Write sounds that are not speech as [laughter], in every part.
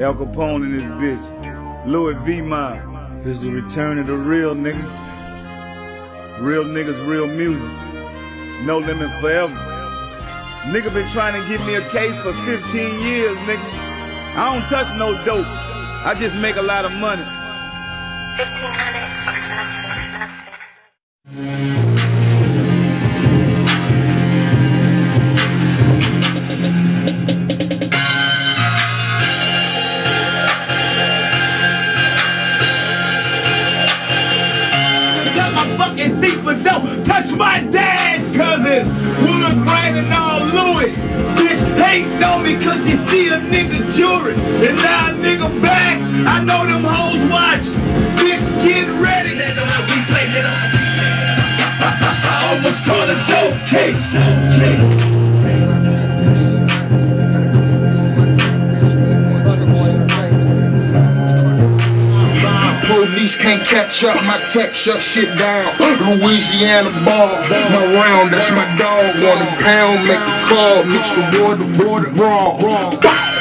Al Capone and his bitch. Louis V. Mob. This is the return of the real nigga. Real niggas, real music. No limit forever. Nigga been trying to give me a case for 15 years, nigga. I don't touch no dope. I just make a lot of money. 1500 fucking but don't touch my dash, cousin. wood grain and all Louis. Bitch hating on me cause she see a nigga jewelry. And now a nigga back, I know them hoes watch. Bitch, get ready. [laughs] I almost caught a dope case. Police can't catch up, my tech shut shit down. Louisiana ball, my round, that's my dog. Want a pound, make a call, mix the water, water, raw, raw.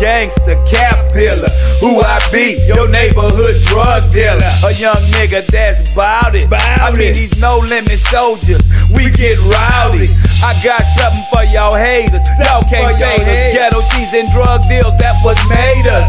Gangster, cap pillar. Who I be? Your neighborhood drug dealer. A young nigga that's bout it. I mean, these no limit soldiers. We get rowdy. I got something for y'all haters. Y'all can't fade us. Ghetto cheese and drug deals, that what made us.